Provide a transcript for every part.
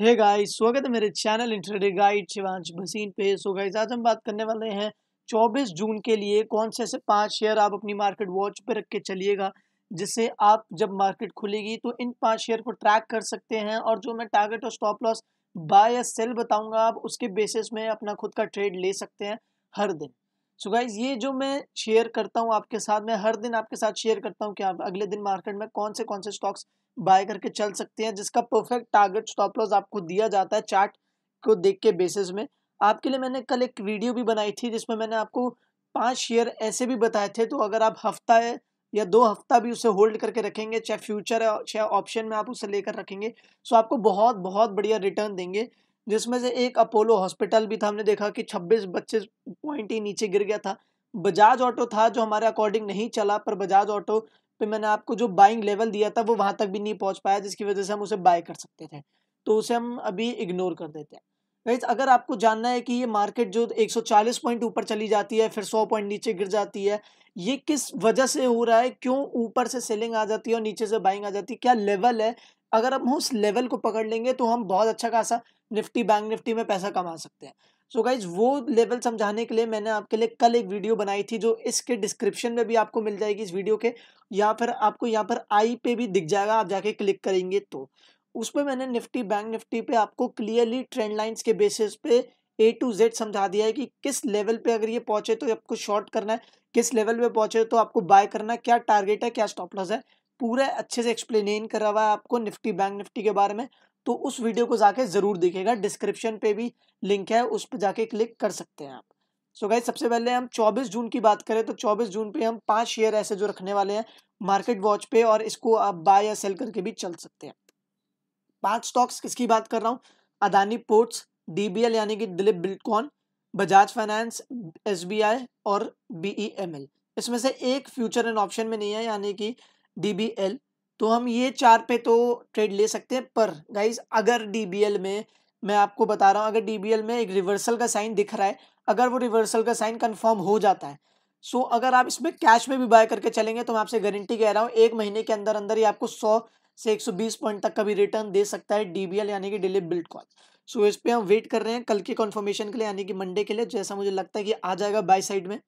Hey guys स्वागत है मेरे channel intraday guide Shivansh Bhasin पे। सो गाइस आज हम बात करने वाले हैं 24 जून के लिए कौन से ऐसे पाँच शेयर आप अपनी मार्केट वॉच पे रख के चलिएगा, जिससे आप जब मार्केट खुलेगी तो इन पाँच शेयर को ट्रैक कर सकते हैं और जो मैं टारगेट और स्टॉप लॉस बाय या सेल बताऊँगा, आप उसके बेसिस में अपना खुद का ट्रेड ले सकते हैं हर दिन। सो गाइज़ ये जो मैं शेयर करता हूँ आपके साथ, मैं हर दिन आपके साथ शेयर करता हूँ कि आप अगले दिन मार्केट में कौन से कौन से स्टॉक्स बाय करके चल सकते हैं, जिसका परफेक्ट टारगेट स्टॉप लॉस आपको दिया जाता है चार्ट को देख के बेसिस में। आपके लिए मैंने कल एक वीडियो भी बनाई थी, जिसमें मैंने आपको पाँच शेयर ऐसे भी बताए थे तो अगर आप हफ़्ता है या दो हफ़्ता भी उसे होल्ड करके रखेंगे, चाहे फ्यूचर है, चाहे ऑप्शन में आप उसे लेकर रखेंगे सो आपको बहुत बहुत बढ़िया रिटर्न देंगे। जिसमें से एक अपोलो हॉस्पिटल भी था, हमने देखा कि 26 बच्चे पॉइंट ही नीचे गिर गया था। बजाज ऑटो था जो हमारे अकॉर्डिंग नहीं चला, पर बजाज ऑटो पे मैंने आपको जो बाइंग लेवल दिया था, वो वहाँ तक भी नहीं पहुँच पाया, जिसकी वजह से हम उसे बाय कर सकते थे। तो उसे हम अभी इग्नोर कर देते हैं। गाइज़ अगर आपको जानना है कि ये मार्केट जो 140 पॉइंट ऊपर चली जाती है, फिर 100 पॉइंट नीचे गिर जाती है, ये किस वजह से हो रहा है? क्यों ऊपर से सेलिंग आ जाती है और नीचे से बाइंग आ जाती है? क्या लेवल है? अगर हम उस लेवल को पकड़ लेंगे तो हम बहुत अच्छा खासा निफ्टी बैंक निफ्टी में पैसा कमा सकते हैं। सो so गाइज़ वो लेवल समझाने के लिए मैंने आपके लिए कल एक वीडियो बनाई थी जो इसके डिस्क्रिप्शन में भी आपको मिल जाएगी इस वीडियो के, या फिर आपको यहाँ पर आई पे भी दिख जाएगा, आप जाके क्लिक करेंगे तो। उस पर मैंने निफ्टी बैंक निफ्टी पे आपको क्लियरली ट्रेंड लाइन्स के बेसिस पे ए टू जेड समझा दिया है कि किस लेवल पे अगर ये पहुँचे तो आपको शॉर्ट करना है, किस लेवल पे पहुँचे तो आपको बाय करना है, क्या टारगेट है, क्या स्टॉप लॉस है। पूरा अच्छे से एक्सप्लेन करा हुआ है आपको निफ्टी बैंक निफ्टी के बारे में। तो उस वीडियो को जाके ज़रूर देखेगा। डिस्क्रिप्शन पे भी लिंक है, उस पर जाके क्लिक कर सकते हैं आप। सो गाइज़ सबसे पहले हम 24 जून की बात करें तो 24 जून पे हम पाँच शेयर ऐसे जो रखने वाले हैं मार्केट वॉच पे और इसको आप बाय या सेल करके भी चल सकते हैं। पाँच स्टॉक्स किसकी बात कर रहा हूँ? अदानी पोर्ट्स डीबीएल यानी कि दिलीप बिल्डकॉन बजाज फाइनेंस एसबीआई और बीईएमएल इसमें से एक फ्यूचर एंड ऑप्शन में नहीं है, यानी कि डीबीएल तो हम ये चार पे तो ट्रेड ले सकते हैं पर गाइज़ अगर डीबीएल में मैं आपको बता रहा हूँ अगर डीबीएल में एक रिवर्सल का साइन दिख रहा है अगर वो रिवर्सल का साइन कंफर्म हो जाता है सो so, अगर आप इसमें कैश में भी बाय करके चलेंगे तो मैं आपसे गारंटी कह रहा हूँ एक महीने के अंदर अंदर ही आपको सौ से एक सौ बीस पॉइंट तक का भी रिटर्न दे सकता है डीबीएल यानी कि डिलीप बिल्ड कॉल सो इस पर हम वेट कर रहे हैं कल के कन्फर्मेशन के लिए यानी कि मंडे के लिए जैसा मुझे लगता है कि आ जाएगा बाय साइड में।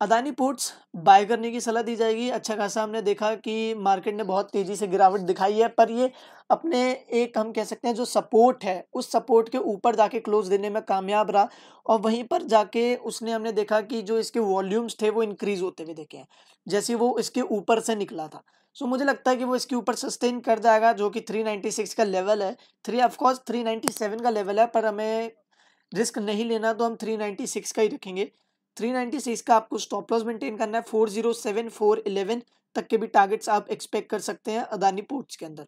अदानी पोर्ट्स बाय करने की सलाह दी जाएगी। अच्छा खासा हमने देखा कि मार्केट ने बहुत तेज़ी से गिरावट दिखाई है पर ये अपने एक हम कह सकते हैं जो सपोर्ट है उस सपोर्ट के ऊपर जाके क्लोज देने में कामयाब रहा और वहीं पर जाके उसने हमने देखा कि जो इसके वॉल्यूम्स थे वो इंक्रीज होते हुए देखे हैं जैसे वो इसके ऊपर से निकला था। सो so, मुझे लगता है कि वो इसके ऊपर सस्टेन कर जाएगा जो कि 396 का लेवल है। थ्री ऑफकोर्स 397 का लेवल है पर हमें रिस्क नहीं लेना तो हम 396 का ही रखेंगे। थ्री नाइन्टी सिक्स का आपको स्टॉप लॉस मेंटेन करना है four zero seven four eleven तक के भी टारगेट्स आप एक्सपेक्ट कर सकते हैं अदानी पोर्ट्स के अंदर।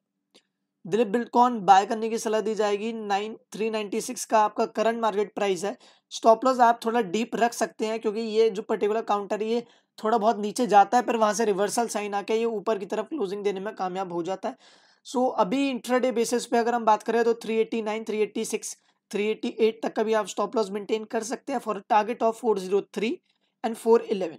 दिलीप बिल्डकॉन बाय करने की सलाह दी जाएगी नाइन थ्री नाइन्टी सिक्स का आपका करंट मार्केट प्राइस है। स्टॉप लॉस आप थोड़ा डीप रख सकते हैं क्योंकि ये जो पर्टिकुलर काउंटर है ये थोड़ा बहुत नीचे जाता है पर वहाँ से रिवर्सल साइन आके ये ऊपर की तरफ़ क्लोजिंग देने में कामयाब हो जाता है। सो so, अभी इंटरडे बेसिस पे अगर हम बात करें तो three eighty nine three eighty six 388 तक का भी आप स्टॉप लॉस मेंटेन कर सकते हैं for target of 403 and 411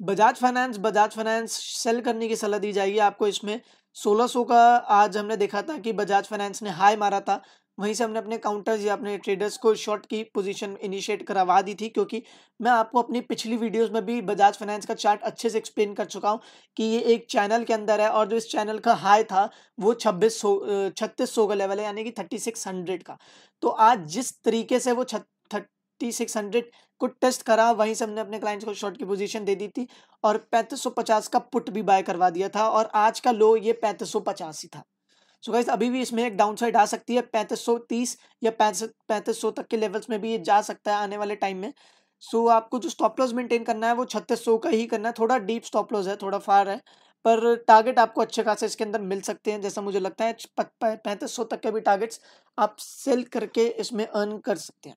Bajaj finance Bajaj finance sell करने की सलाह दी जाएगी आपको इसमें। 1600 का आज हमने देखा था कि बजाज फाइनेंस ने हाई मारा था। वहीं से हमने अपने काउंटर्स या अपने ट्रेडर्स को शॉर्ट की पोजीशन इनिशिएट करवा दी थी, क्योंकि मैं आपको अपनी पिछली वीडियोस में भी बजाज फाइनेंस का चार्ट अच्छे से एक्सप्लेन कर चुका हूँ कि ये एक चैनल के अंदर है और जो इस चैनल का हाई था, वो छब्बीस सौ छत्तीस सौ का लेवल है, यानी कि थर्टी सिक्स हंड्रेड का। तो आज जिस तरीके से वो थर्टी सिक्स हंड्रेड को टेस्ट करा, वहीं से हमने अपने क्लाइंट्स को शॉर्ट की पोजीशन दे दी थी और पैंतीस सौ पचास का पुट भी बाय करवा दिया था और आज का लो ये पैंतीस सौ पचास ही था। सो गाइस अभी भी इसमें एक डाउन साइड आ सकती है पैंतीस सौ तीस या पैंतीस सौ तक के लेवल्स में भी ये जा सकता है आने वाले टाइम में। सो so, आपको जो स्टॉप लॉस मेंटेन करना है वो छत्तीस सौ का ही करना है। थोड़ा डीप स्टॉप लॉस है थोड़ा फार है पर टारगेट आपको अच्छे खासे इसके अंदर मिल सकते हैं जैसा मुझे लगता है पैंतीस सौ तक के भी टारगेट्स आप सेल करके इसमें अर्न कर सकते हैं।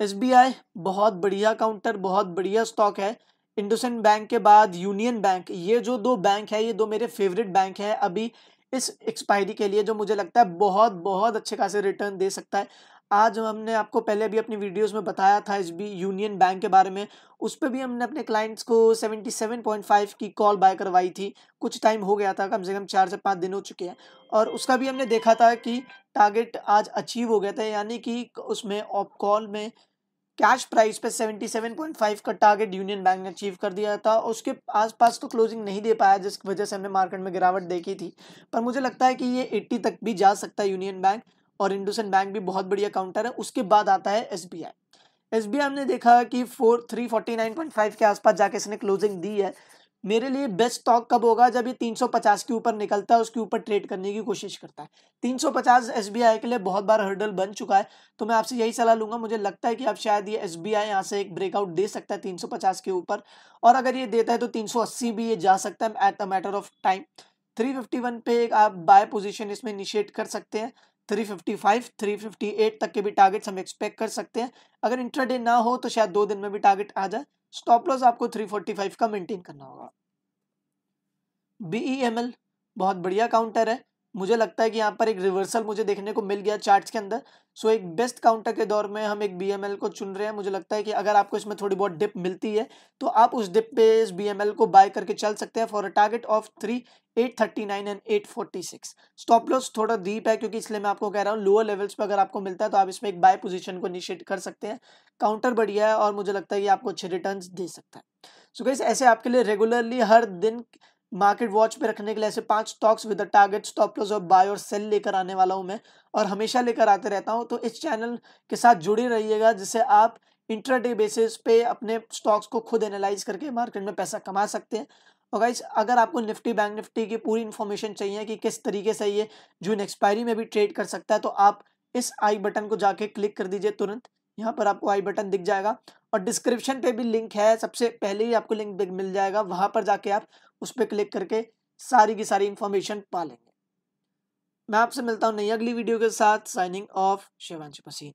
एसबीआई बहुत बढ़िया काउंटर बहुत बढ़िया स्टॉक है। इंडोसेंड बैंक के बाद यूनियन बैंक ये जो दो बैंक है ये दो मेरे फेवरेट बैंक है। अभी इस एक्सपायरी के लिए जो मुझे लगता है बहुत बहुत अच्छे खासे रिटर्न दे सकता है। आज हमने आपको पहले अभी अपनी वीडियोस में बताया था एस यूनियन बैंक के बारे में। उस पर भी हमने अपने क्लाइंट्स को 77.5 की कॉल बाय करवाई थी। कुछ टाइम हो गया था, कम से कम चार से पाँच दिन हो चुके हैं। और उसका भी हमने देखा था कि टारगेट आज अचीव हो गया था, यानी कि उसमें ऑप कॉल में कैश प्राइस पे 77.5 का टारगेट यूनियन बैंक ने अचीव कर दिया था। उसके आसपास तो क्लोजिंग नहीं दे पाया, जिसकी वजह से हमने मार्केट में गिरावट देखी थी। पर मुझे लगता है कि ये 80 तक भी जा सकता है यूनियन बैंक और इंडोसन बैंक भी बहुत बढ़िया काउंटर है। उसके बाद आता है S B I S B I हमने देखा कि four three forty nine point five के आसपास जाके इसने क्लोजिंग दी है। मेरे लिए बेस्ट स्टॉक कब होगा जब ये 350 के ऊपर निकलता है उसके ऊपर ट्रेड करने की कोशिश करता है। 350 एसबीआई के लिए बहुत बार हर्डल बन चुका है तो मैं आपसे यही सलाह लूँगा मुझे लगता है कि आप शायद ये एसबीआई यहाँ से एक ब्रेकआउट दे सकता है 350 के ऊपर और अगर ये देता है तो 380 भी ये जा सकता है at the matter of time 351 पे एक आप बाय पोजीशन इसमें इनिशिएट कर सकते हैं 355, 358 तक के भी टारगेट्स हम एक्सपेक्ट कर सकते हैं। अगर इंट्राडे ना हो तो शायद दो दिन में भी टारगेट आ जाए। स्टॉप लॉस आपको 345 का मेंटेन करना होगा। बी एल बहुत बढ़िया काउंटर है। मुझे लगता है कि यहाँ पर एक रिवर्सल मुझे देखने को मिल गया चार्ट्स के अंदर। सो एक बेस्ट काउंटर के दौर में हम एक बीएमएल को चुन रहे हैं। मुझे लगता है कि अगर आपको इसमें थोड़ी बहुत डिप मिलती है तो आप उस डिप पे इस बी को बाय करके चल सकते हैं for a target of three eight thirty nine and eight forty six stop loss थोड़ा डीप है, क्योंकि इसलिए मैं आपको कह रहा हूँ लोअर लेवल्स पे अगर आपको मिलता है तो आप इसमें एक बाय पोजीशन को इनिशिएट कर सकते हैं। काउंटर बढ़िया है और मुझे लगता है कि आपको अच्छे रिटर्न दे सकता है। सो so ऐसे आपके लिए रेगुलरली हर दिन मार्केट वॉच पे रखने के लिए ऐसे पाँच stocks with target stop loss और बाय और सेल लेकर आने वाला हूँ मैं और हमेशा लेकर आते रहता हूँ। तो इस चैनल के साथ जुड़े रहिएगा, जिससे आप इंट्राडे बेसिस पे अपने स्टॉक्स को खुद एनालाइज करके मार्केट में पैसा कमा सकते हैं। और गाइस अगर आपको निफ्टी बैंक निफ्टी की पूरी इन्फॉर्मेशन चाहिए कि किस तरीके से ये जून एक्सपायरी में भी ट्रेड कर सकता है तो आप इस आई बटन को जाके क्लिक कर दीजिए तुरंत। यहाँ पर आपको आई बटन दिख जाएगा और डिस्क्रिप्शन पे भी लिंक है। सबसे पहले ही आपको लिंक मिल जाएगा। वहाँ पर जाके आप उस पर क्लिक करके सारी की सारी इंफॉर्मेशन पा लेंगे मैं आपसे मिलता हूँ नई अगली वीडियो के साथ। साइनिंग ऑफ़ शिवानशी पसीन